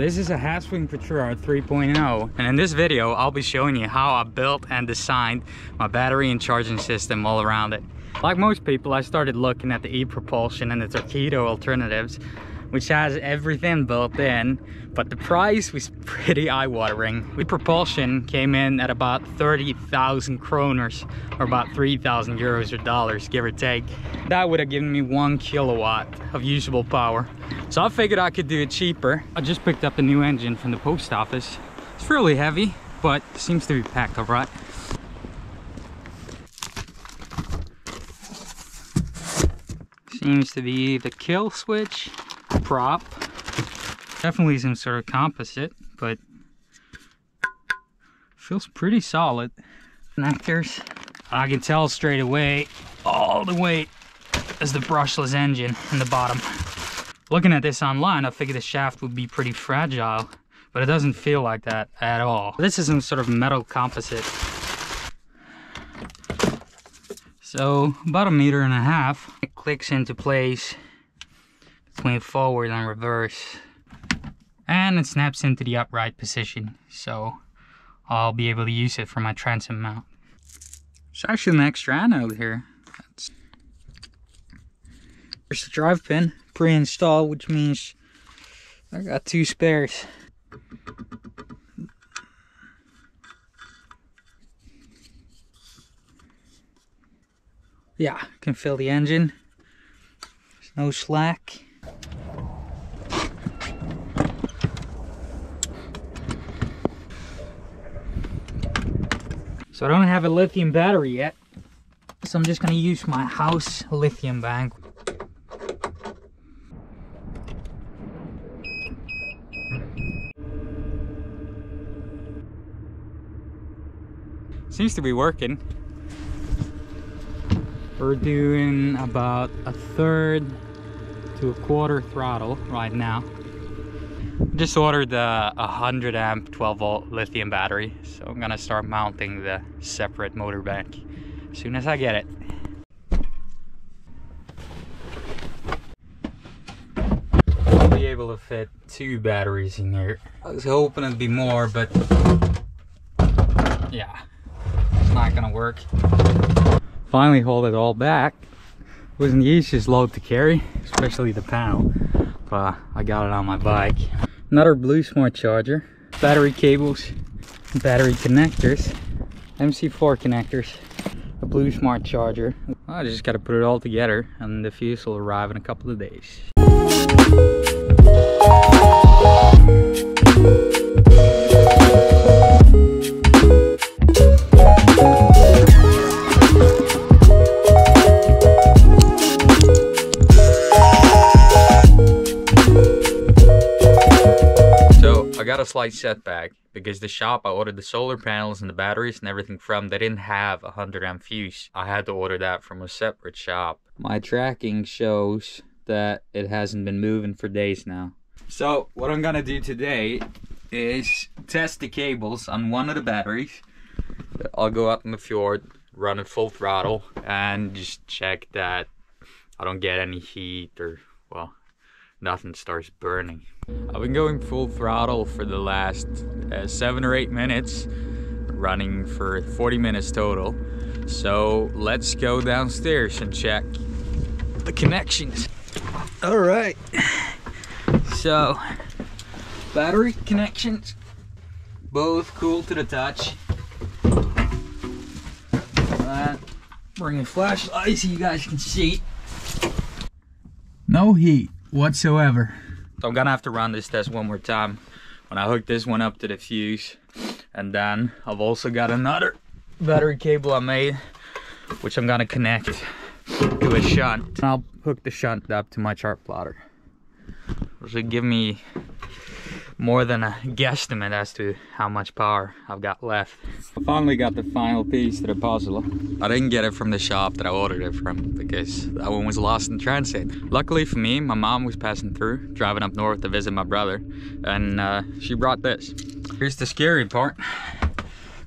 This is a Haswing Protruar 3.0 and in this video I'll be showing you how I built and designed my battery and charging system all around it. Like most people I started looking at the e-propulsion and the Torqeedo alternatives which has everything built in, but the price was pretty eye-watering. The propulsion came in at about 30,000 kroners, or about 3,000 euros or dollars, give or take. That would have given me one kilowatt of usable power. So I figured I could do it cheaper. I just picked up a new engine from the post office. It's fairly heavy, but seems to be packed all right. Seems to be the kill switch prop. Definitely some sort of composite, but feels pretty solid. Connectors. I can tell straight away all the way is the brushless engine in the bottom. Looking at this online, I figured the shaft would be pretty fragile, but it doesn't feel like that at all. This is some sort of metal composite. So about a meter and a half. It clicks into place between forward and reverse. And it snaps into the upright position. So I'll be able to use it for my transom mount. It's actually an extra anode here. That's... There's the drive pin pre-installed, which means I got two spares. Yeah, can fill the engine. There's no slack. So I don't have a lithium battery yet. So I'm just gonna use my house lithium bank. Seems to be working. We're doing about a third to a quarter throttle right now. Just ordered the 100 amp 12 volt lithium battery, so I'm gonna start mounting the separate motor bank as soon as I get it. I'll be able to fit two batteries in here. I was hoping it'd be more, but yeah, it's not gonna work. Finally hauled it all back. Wasn't the easiest load to carry, especially the panel, but I got it on my bike. Another Blue Smart charger, battery cables, battery connectors, MC4 connectors, a Blue Smart charger. I just gotta put it all together and the fuse will arrive in a couple of days. A slight setback because the shop I ordered the solar panels and the batteries and everything from they didn't have a 100 amp fuse. I had to order that from a separate shop. My tracking shows that it hasn't been moving for days now. So what I'm gonna do today is test the cables on one of the batteries. I'll go out in the fjord, run it full throttle, and just check that I don't get any heat or well nothing starts burning. I've been going full throttle for the last uh, seven or eight minutes, running for 40 minutes total. So let's go downstairs and check the connections. All right. So, battery connections, both cool to the touch. Uh, bring a flashlight so you guys can see. No heat whatsoever. So I'm gonna have to run this test one more time when I hook this one up to the fuse. And then I've also got another battery cable I made, which I'm gonna connect to a shunt. And I'll hook the shunt up to my chart plotter. Which give me more than a guesstimate as to how much power I've got left. I finally got the final piece to the puzzle. I didn't get it from the shop that I ordered it from because that one was lost in transit. Luckily for me, my mom was passing through, driving up north to visit my brother, and uh, she brought this. Here's the scary part,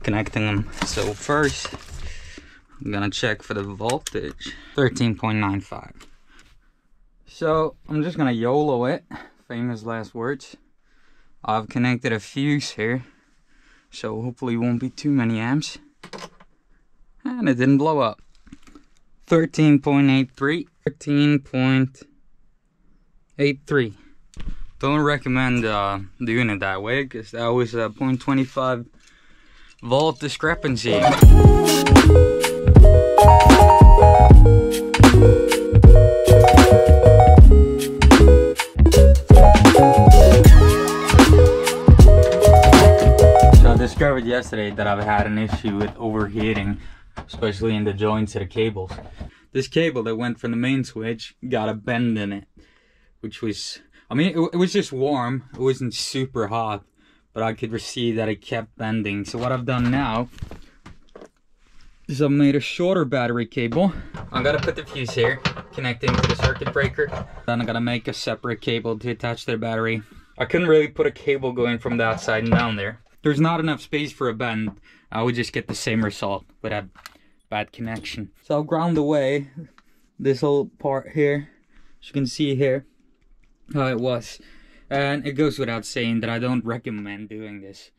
connecting them. So first, I'm gonna check for the voltage, 13.95. So I'm just gonna YOLO it, famous last words I've connected a fuse here, so hopefully it won't be too many amps. And it didn't blow up. 13.83, 13.83. Don't recommend uh, doing it that way, because that was a 0.25 volt discrepancy. Discovered yesterday that I've had an issue with overheating, especially in the joints of the cables. This cable that went from the main switch got a bend in it, which was, I mean, it, it was just warm. It wasn't super hot, but I could see that it kept bending. So what I've done now is I've made a shorter battery cable. I'm gonna put the fuse here, connecting to the circuit breaker. Then I'm gonna make a separate cable to attach to the battery. I couldn't really put a cable going from that side and down there there's not enough space for a bend, I would just get the same result with a bad connection. So I'll ground away this whole part here, as you can see here, how it was. And it goes without saying that I don't recommend doing this,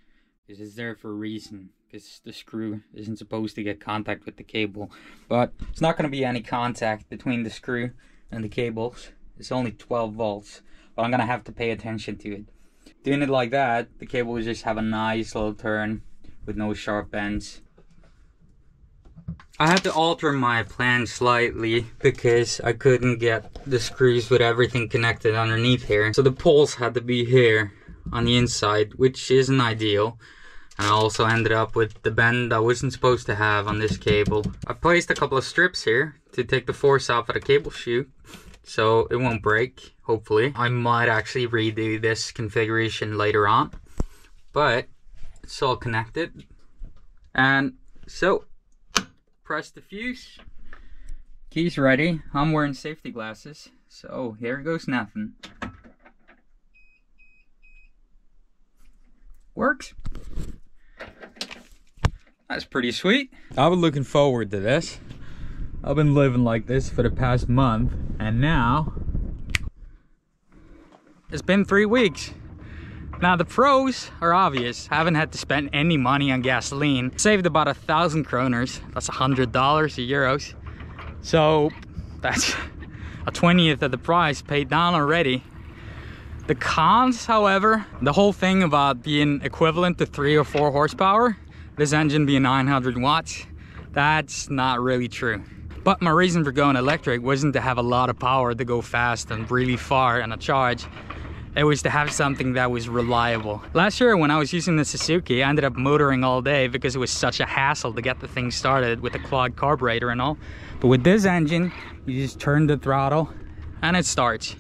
because it's there for a reason, because the screw isn't supposed to get contact with the cable. But it's not going to be any contact between the screw and the cables. It's only 12 volts, but I'm going to have to pay attention to it. Doing it like that, the cable will just have a nice little turn with no sharp bends. I had to alter my plan slightly because I couldn't get the screws with everything connected underneath here. So the poles had to be here on the inside, which isn't ideal. And I also ended up with the bend I wasn't supposed to have on this cable. I placed a couple of strips here to take the force off of the cable shoe so it won't break, hopefully. I might actually redo this configuration later on, but it's all connected. And so, press the fuse. Key's ready. I'm wearing safety glasses, so here goes nothing. Works. That's pretty sweet. I was looking forward to this. I've been living like this for the past month and now it's been three weeks. Now the pros are obvious. I haven't had to spend any money on gasoline. Saved about a thousand kroners. That's a hundred dollars or euros. So that's a 20th of the price paid down already. The cons, however, the whole thing about being equivalent to three or four horsepower, this engine being 900 watts, that's not really true. But my reason for going electric wasn't to have a lot of power to go fast and really far on a charge. It was to have something that was reliable. Last year when I was using the Suzuki, I ended up motoring all day because it was such a hassle to get the thing started with the clogged carburetor and all. But with this engine, you just turn the throttle and it starts.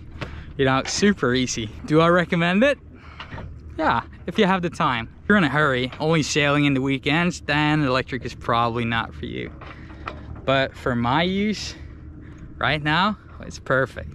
You know, super easy. Do I recommend it? Yeah, if you have the time. If you're in a hurry, only sailing in the weekends, then electric is probably not for you. But for my use, right now, it's perfect.